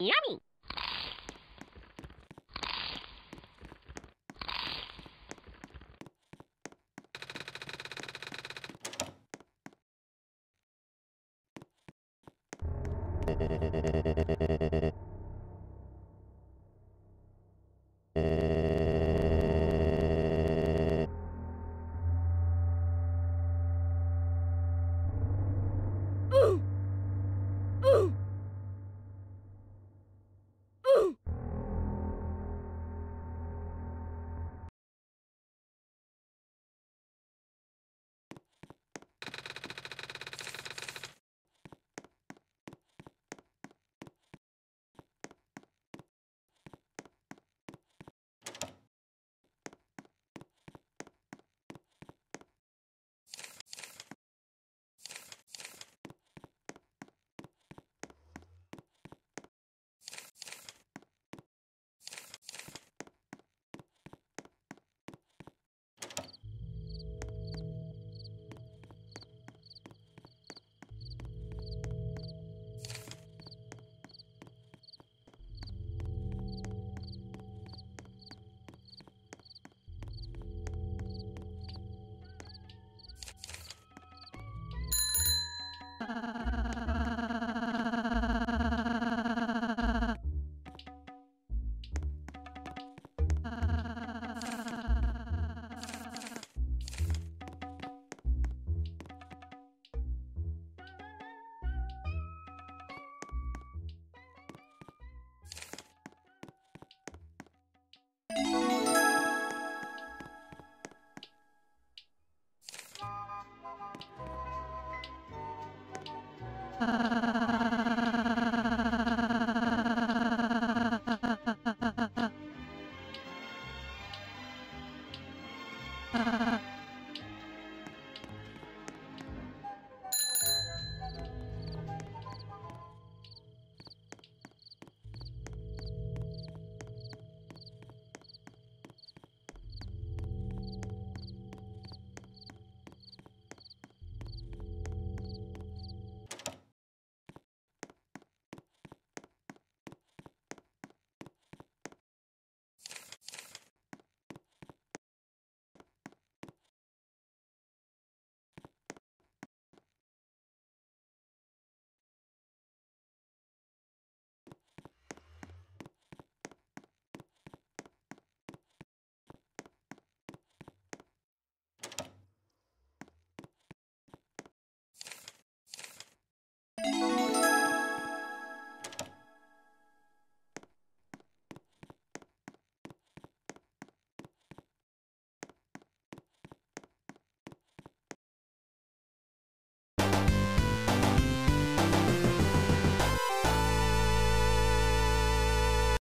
Yummy!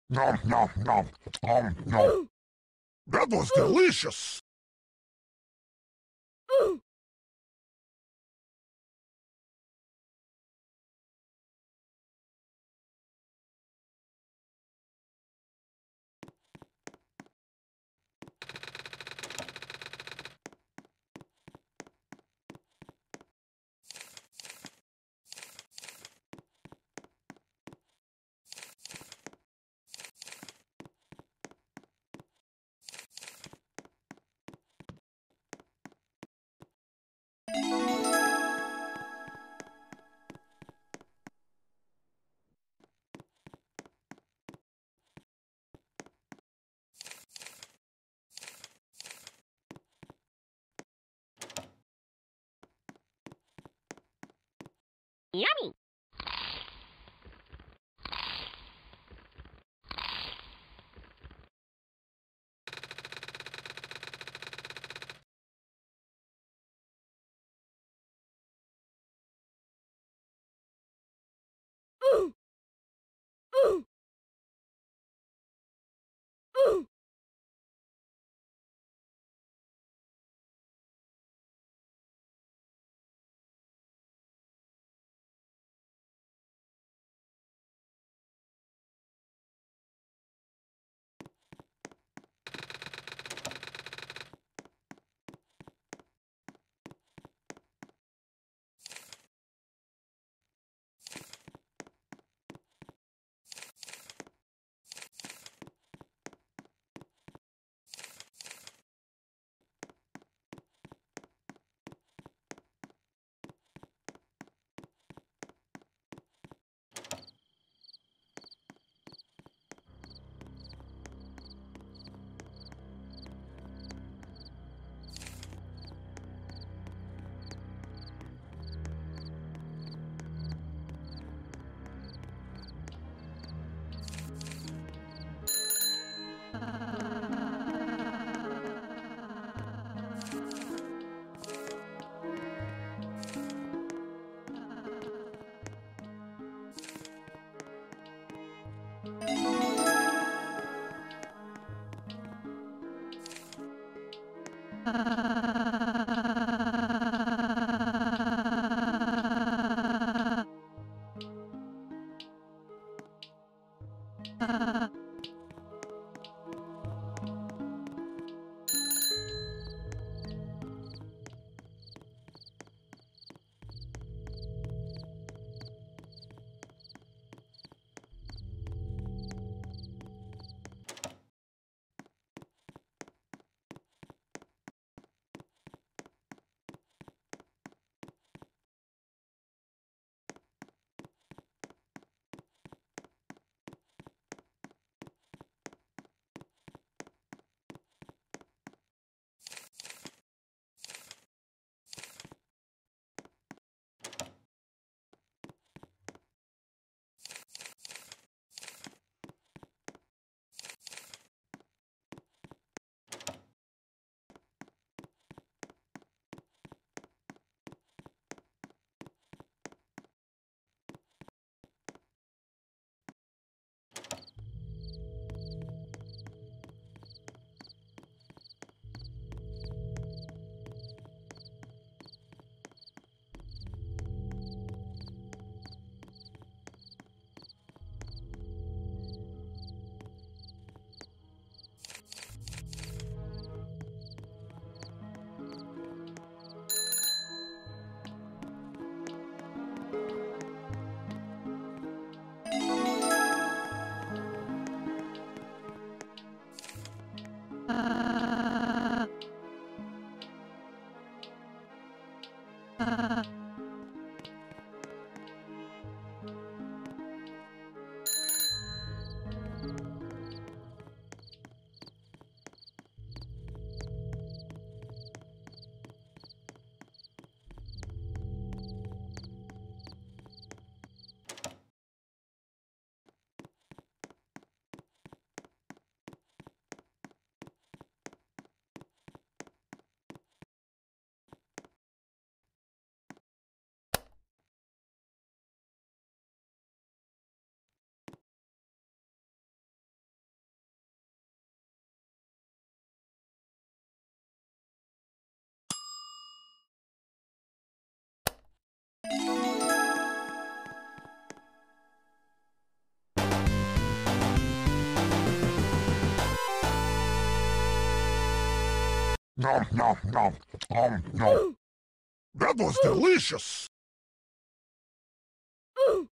Nom, nom, nom, nom, nom. That was delicious. Yummy! Uh... Nom nom nom nom nom. That was delicious. Oh.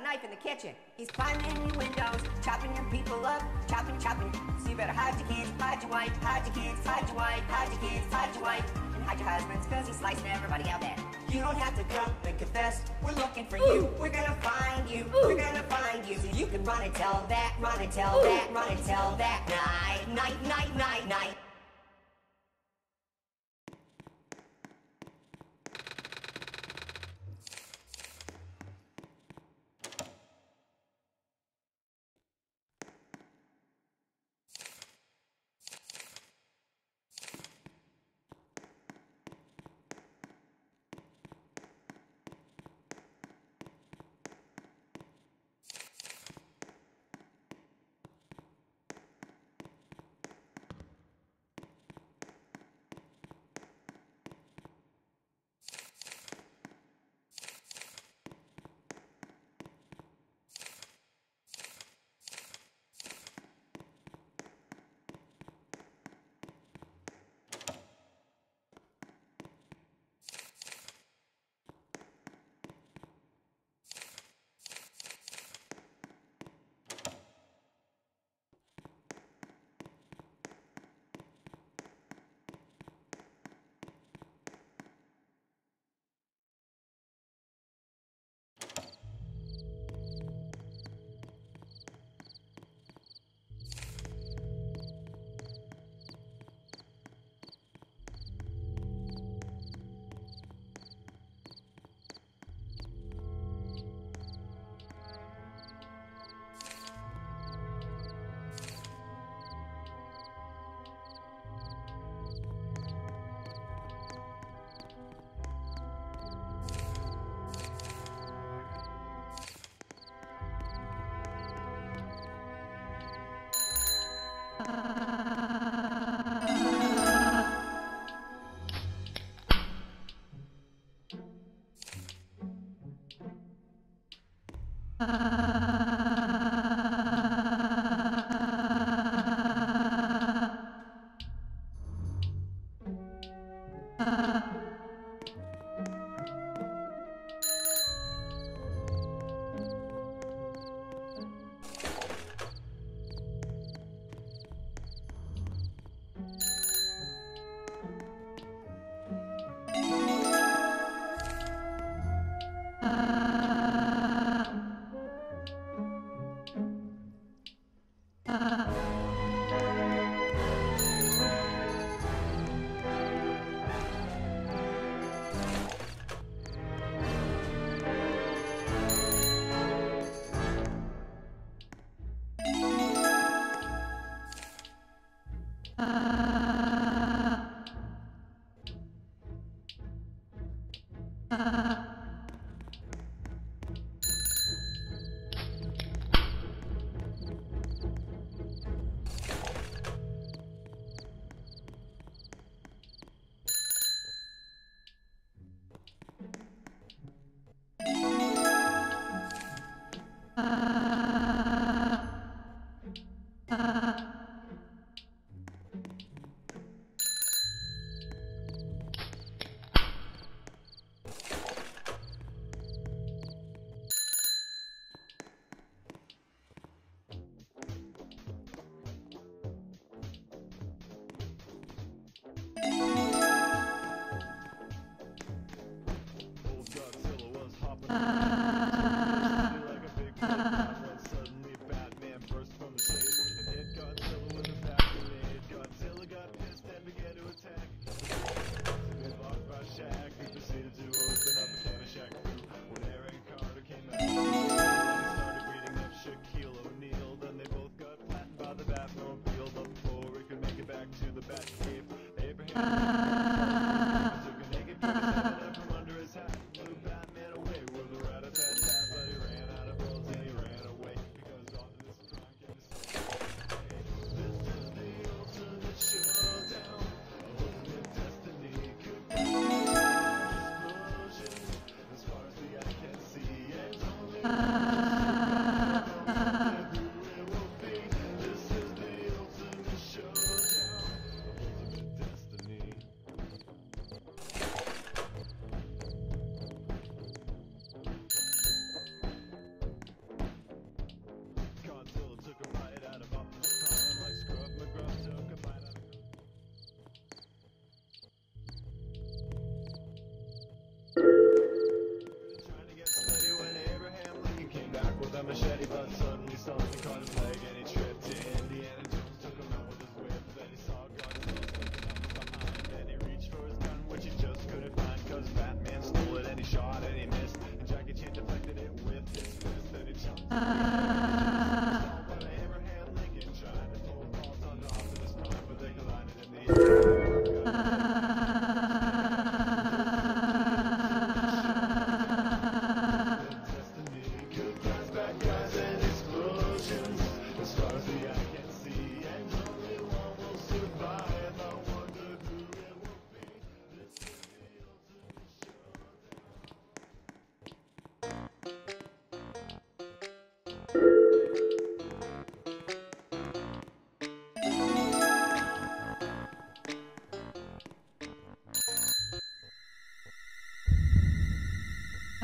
Knife in the kitchen. He's climbing your windows, chopping your people up, chopping, chopping. So you better hide your kids, hide your wife, hide your kids, hide your wife, hide your kids, hide your wife, and hide your husbands, cause he's slicing everybody out there. You don't have to come and confess, we're looking for you. We're gonna find you, we're gonna find you. So you can run and tell that, run and tell that, run and tell that. Night, night, night, night, night. Old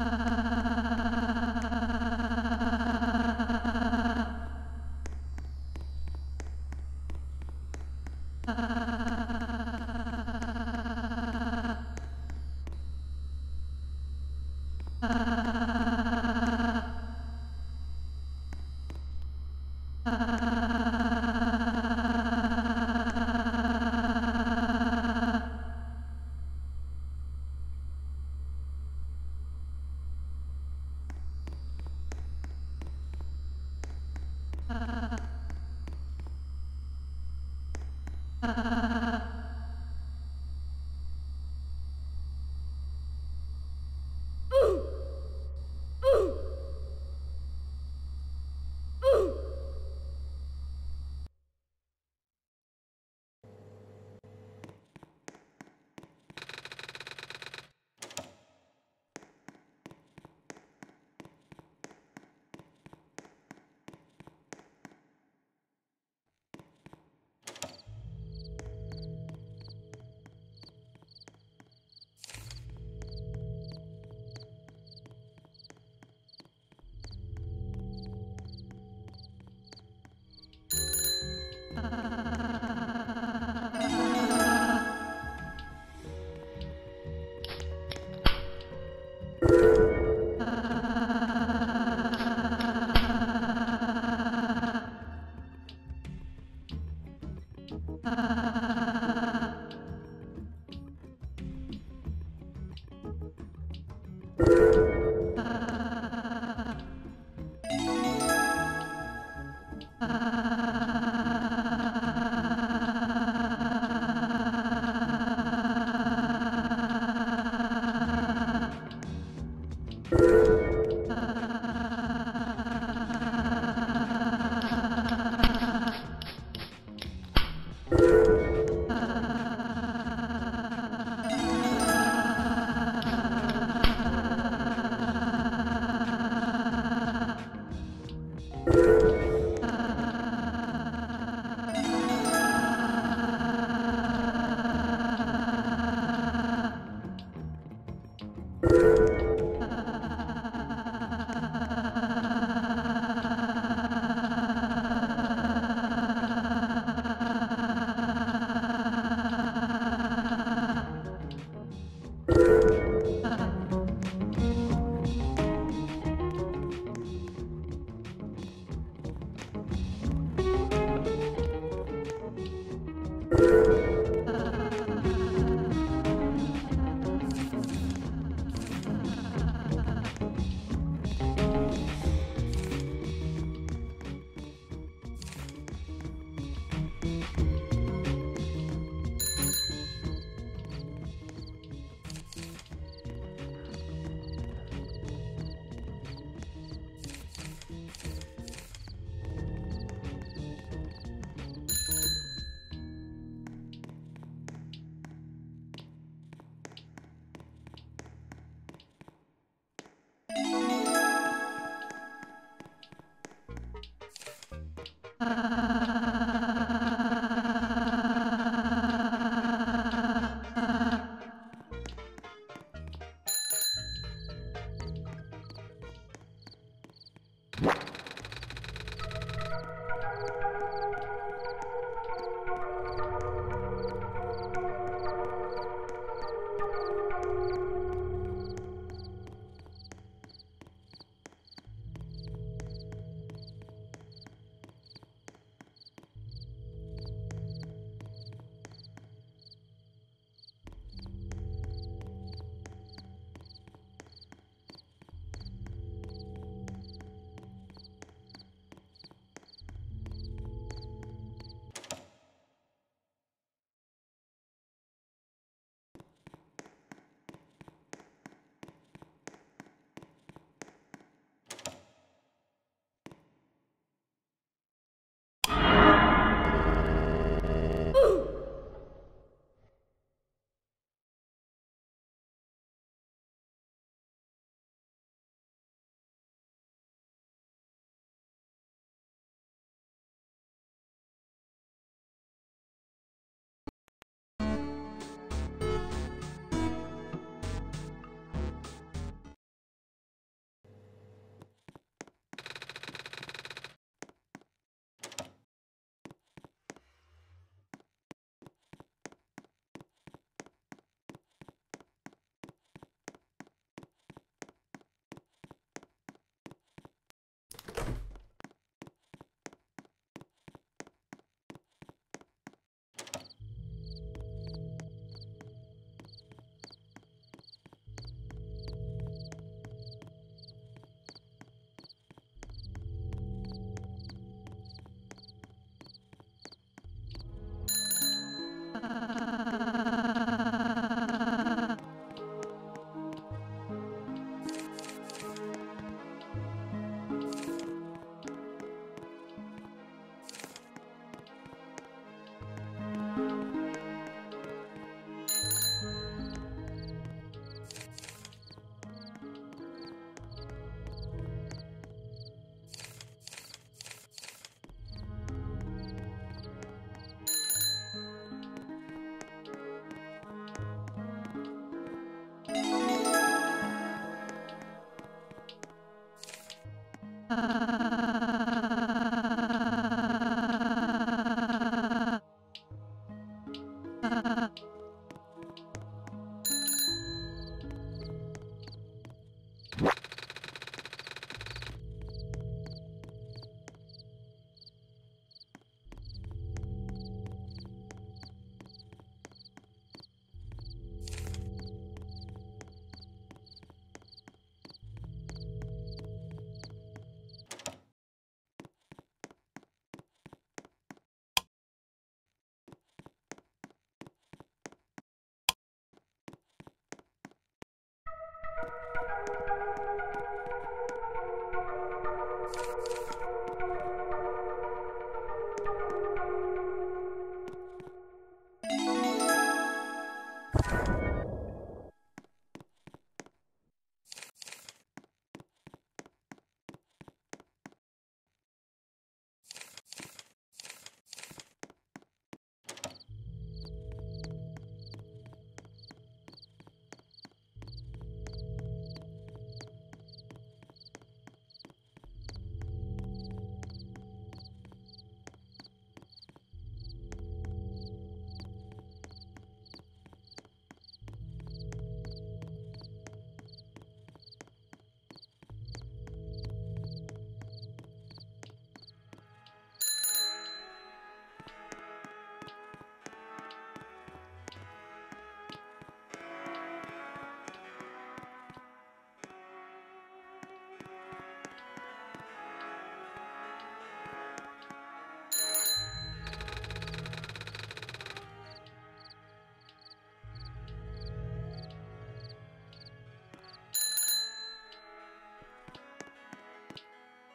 uh,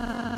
Uh...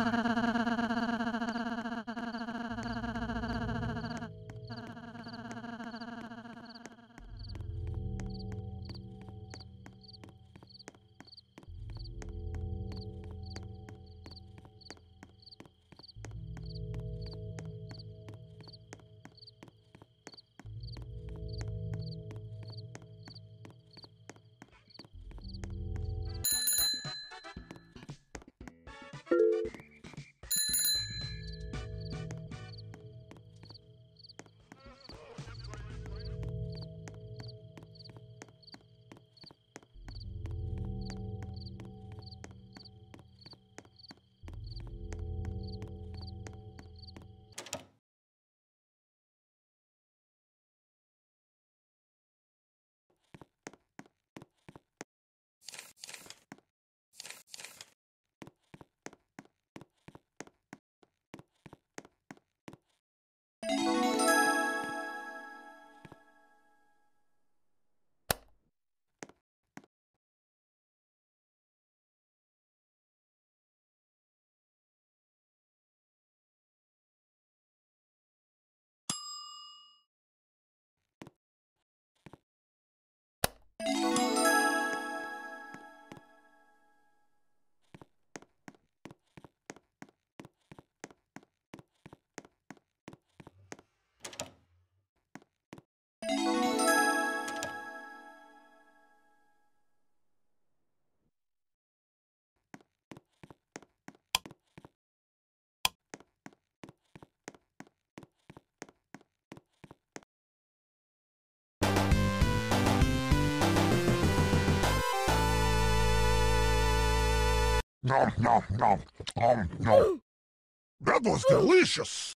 Nom nom nom. Um, no. That was delicious.